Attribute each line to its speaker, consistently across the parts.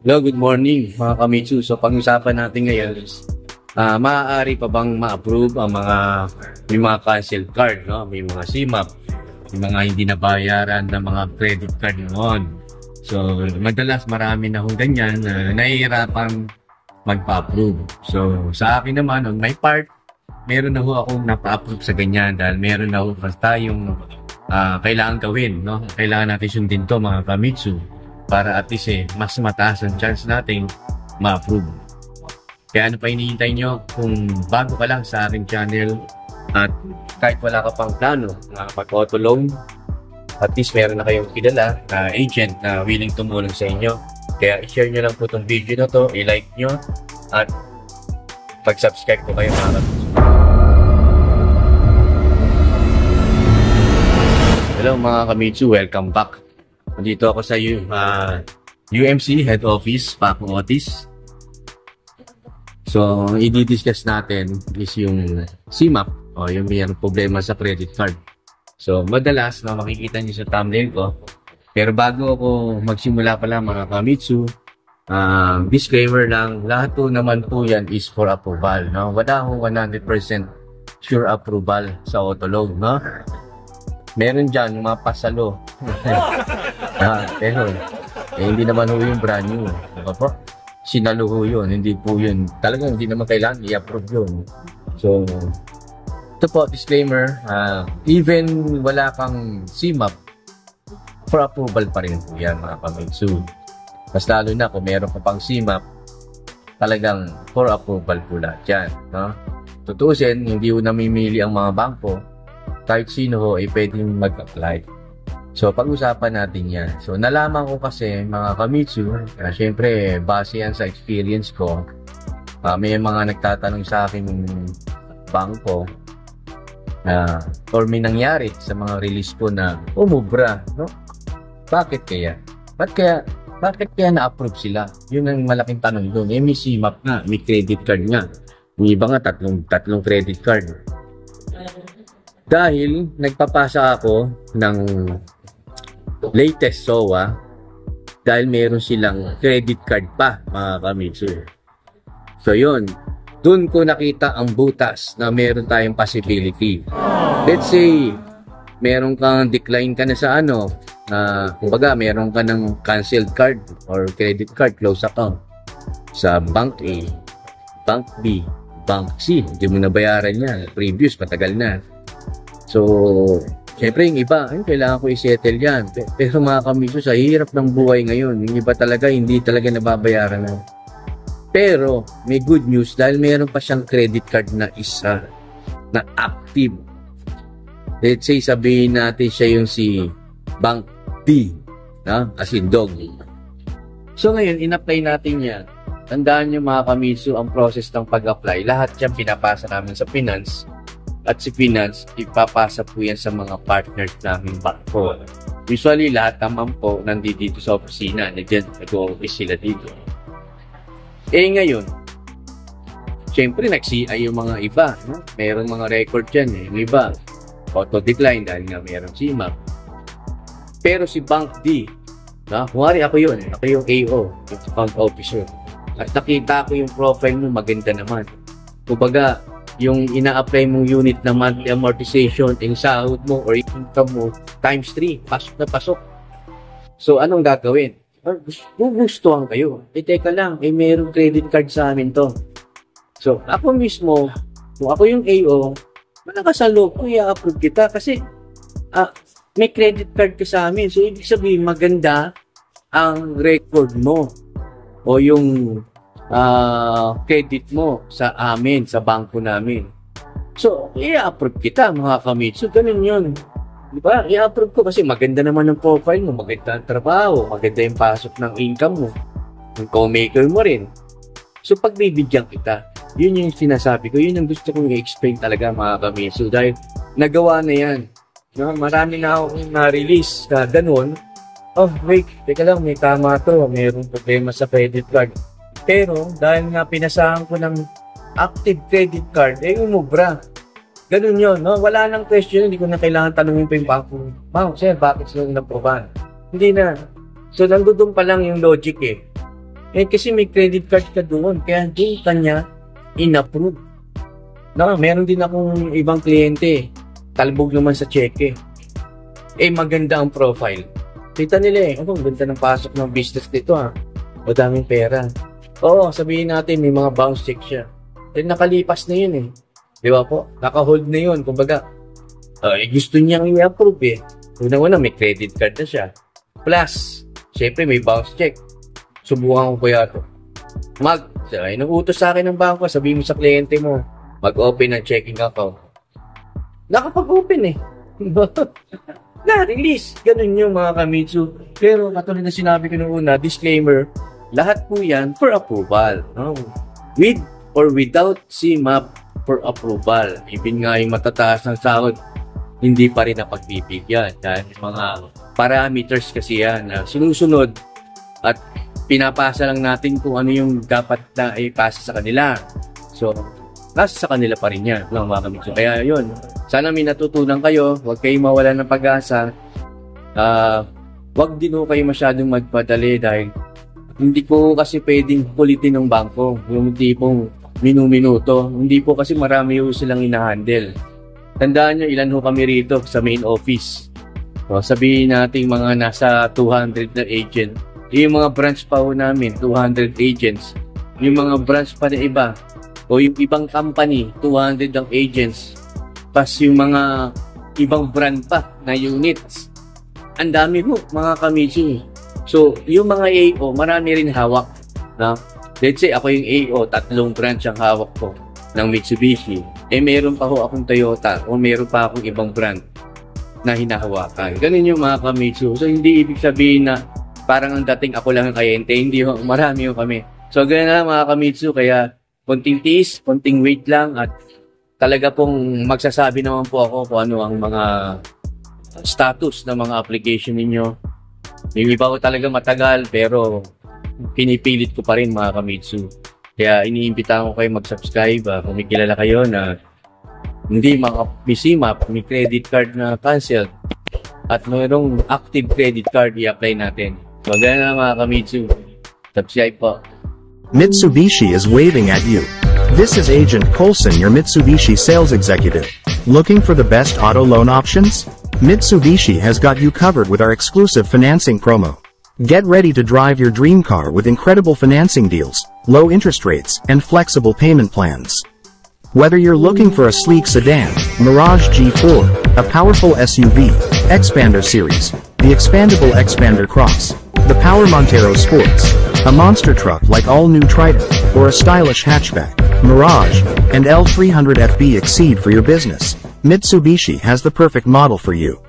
Speaker 1: Hello, good morning mga kamitsu. So pag-usapan natin ngayon is uh, maaari pa bang ma-approve ang mga may mga cancel card, no? May mga CMAP, may mga hindi nabayaran na mga credit card noon. So madalas marami na hong ganyan na uh, nahihirapan magpa-approve. So sa akin naman on my part, meron na ho akong napa-approve sa ganyan dahil meron na ho basta yung uh, kailangan gawin, no? Kailangan natin sundin to mga kamitsu para at least eh, mas mataas ang chance nating ma-approve. Kaya ano pa hinihintay nyo kung bago ka lang sa aking channel at kahit wala ka pang plano na mag-auto loan, at least meron na kayong kilala na agent na willing tumulong sa inyo. Kaya i-share nyo lang po itong video na to, i-like nyo, at pag-subscribe ko kayo mga Hello mga kamitsu, welcome back. Nandito ako sa uh, UMC Head Office, Paco Otis. So, i-discuss natin is yung CMAP o yung may problema sa credit card. So, madalas na makikita niyo sa thumbnail ko. Pero bago ako magsimula pala mga kamitsu, uh, disclaimer lang, lahat po naman po yan is for approval. No? Wala ho 100% sure approval sa auto loan. No? Meron dyan mga pasalo. ah, pero, eh, hindi naman ho yung brand new. Diba po? Sinalo ho yun. Hindi po yun. Talagang hindi naman kailangan i-approve yun. So, ito po, disclaimer, uh, even wala kang CMAP, for approval pa rin po yan mga pamilso. Mas lalo na kung meron ka pang CMAP, talagang for approval po lahat yan. No? Tutusin, hindi ko namimili ang mga bangko kahit sino ho ay pwedeng mag-apply. So, pag-usapan natin yan. So, nalaman ko kasi mga kamitsu, uh, syempre, base yan sa experience ko, uh, may mga nagtatanong sa akin ng bangko uh, or may nangyari sa mga release ko na umubra, no? Bakit kaya? Bakit kaya bakit kaya na-approve sila? Yun ang malaking tanong doon. Eh, may CMAP nga, may credit card nga. Yung iba nga, tatlong, tatlong credit card. Dahil nagpapasa ako ng latest SOA dahil meron silang credit card pa mga kamitsu. So yun, dun ko nakita ang butas na meron tayong possibility. Let's say, meron kang decline ka na sa ano, na kumbaga meron ka ng canceled card or credit card close account sa bank A, bank B, bank C. Hindi mo nabayaran yan. Previous, patagal na. So, syempre yung iba, ay, kailangan ko i-settle yan. Pero mga kamiso, sa hirap ng buhay ngayon, yung iba talaga hindi talaga nababayaran na. Pero, may good news dahil meron pa siyang credit card na isa na active. Let's say, sabihin natin siya yung si Bank D, na? as in dog. So ngayon, in-apply natin yan. Tandaan nyo mga kamiso, ang process ng pag-apply, lahat yan pinapasa namin sa finance at si Finance, ipapasa po yan sa mga partners namin bangko. Usually, lahat naman po nandito dito sa opisina. Nandiyan, nag-office sila dito. Eh ngayon, syempre nag-CI yung mga iba. No? Meron mga record dyan eh. Yung iba, auto-decline dahil nga meron CMAP. Pero si Bank D, na, kumari ako yun. Ako yung AO, yung account officer. At nakita ko yung profile mo, maganda naman. Kumbaga, yung ina-apply mong unit na monthly amortization, yung sahod mo or income mo, times 3, pasok na pasok. So, anong gagawin? Gugustuhan kayo. Eh, teka lang, eh, mayroong credit card sa amin to. So, ako mismo, kung ako yung AO, malakas ang loob ko, i-approve kita kasi ah, may credit card ka sa amin. So, ibig sabihin, maganda ang record mo o yung uh, credit mo sa amin, sa bangko namin. So, i-approve kita mga kamitsu. Ganun yun. Di ba? I-approve ko kasi maganda naman ang profile mo, maganda ang trabaho, maganda yung pasok ng income mo, yung co-maker mo rin. So, pagbibigyan kita, yun yung sinasabi ko, yun ang gusto kong i-explain talaga mga kamitsu dahil nagawa na yan. No, marami na akong na-release na ganun. Oh, wait, teka lang, may tama to, mayroong problema sa credit card pero dahil nga pinasahan ko ng active credit card, eh umubra. Ganun yun, no? Wala nang question, hindi ko na kailangan tanungin pa yung bangko. Wow, sir, bakit sila naproban? Hindi na. So, nandoon pa lang yung logic eh. Eh, kasi may credit card ka doon. Kaya doon kanya in-approve. Na, meron din akong ibang kliyente. Talbog naman sa cheque. Eh, maganda ang profile. Kita nila eh, oh, ganda ng pasok ng business nito ah. Madaming pera. Oo, sabihin natin may mga bounce check siya. Then nakalipas na yun eh. Di ba po? Naka-hold na yun. Kumbaga, uh, gusto niyang i-approve eh. Una-una, may credit card na siya. Plus, syempre may bounce check. Subukan ko kaya to. Mag, ay, utos sa akin ng bangko, sabihin mo sa kliyente mo, mag-open ng checking account. Nakapag-open eh. Na-release. Ganun yung mga kamitsu. Pero katulad na sinabi ko noong una, disclaimer, lahat po yan for approval. No? With or without CMAP for approval. Even nga yung matataas ng sahod, hindi pa rin napagbibigyan. Dahil mga parameters kasi yan na sinusunod at pinapasa lang natin kung ano yung dapat na ipasa sa kanila. So, nasa sa kanila pa rin yan, lang mga kamitso. Kaya yun, sana may natutunan kayo, huwag kayong mawala ng pag-asa. Uh, huwag din ho kayo masyadong magpadali dahil hindi ko kasi pwedeng kulitin ng bangko. Yung tipong minu-minuto. Hindi po kasi marami ho silang inahandle. Tandaan nyo, ilan ho kami rito sa main office. So, sabihin natin mga nasa 200 na agent. Yung mga branch pa ho namin, 200 agents. Yung mga branch pa na iba, o yung ibang company, 200 ang agents pas yung mga ibang brand pa na units. Ang dami ho, mga kamitsu. So, yung mga AO, marami rin hawak. Na? Let's say, ako yung AO, tatlong branch ang hawak ko ng Mitsubishi. Eh, meron pa ho akong Toyota o meron pa akong ibang brand na hinahawakan. Ganun yung mga kamitsu. So, hindi ibig sabihin na parang ang dating ako lang ang kayente. Hindi ho, marami ho kami. So, ganun na mga kamitsu. Kaya, konting tiis, konting wait lang at talaga pong magsasabi naman po ako kung ano ang mga status ng mga application ninyo. Iba ko talaga matagal pero pinipilit ko pa rin mga kamitsu. Kaya iniimbitahan ko kayo mag-subscribe uh, kung may kilala kayo na hindi mga PCMAP, may credit card na cancelled at mayroong active credit card i-apply natin. So, ganun na mga kamitsu. Subscribe po.
Speaker 2: Mitsubishi is waving at you. This is Agent Colson, your Mitsubishi sales executive. Looking for the best auto loan options? Mitsubishi has got you covered with our exclusive financing promo. Get ready to drive your dream car with incredible financing deals, low interest rates, and flexible payment plans. Whether you're looking for a sleek sedan, Mirage G4, a powerful SUV, Expander Series, the expandable Expander Cross, the Power Montero Sports, a monster truck like all-new Triton, or a stylish hatchback, Mirage, and L300FB exceed for your business, Mitsubishi has the perfect model for you.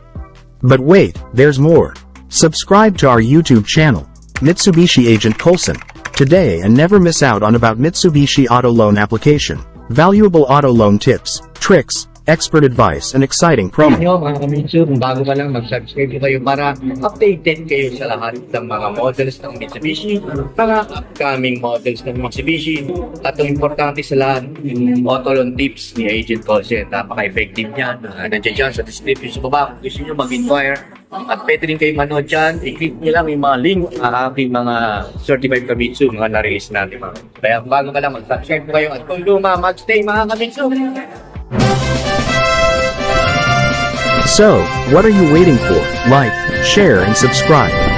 Speaker 2: But wait, there's more. Subscribe to our YouTube channel, Mitsubishi Agent Colson, today and never miss out on about Mitsubishi Auto Loan application, valuable auto loan tips, tricks, expert advice, and exciting promo.
Speaker 1: Yo, mga kamitsu, kung bago pa lang, mag-subscribe kayo para updated kayo sa lahat ng mga models ng Mitsubishi, mga upcoming models ng Mitsubishi, at ang importante sa lahat, auto loan tips ni Agent Colson. Napaka-effective niyan. Uh, nandiyan dyan sa description sa baba. Kung gusto nyo mag-inquire, at pwede rin kayo manood dyan. I-click nyo lang yung mga link ng aking mga certified Kamitsu, mga na-release natin. Mga. Kaya bago ka lang, mag-subscribe kayo at kung luma, mag-stay mga Kamitsu.
Speaker 2: So, what are you waiting for? Like, share and subscribe.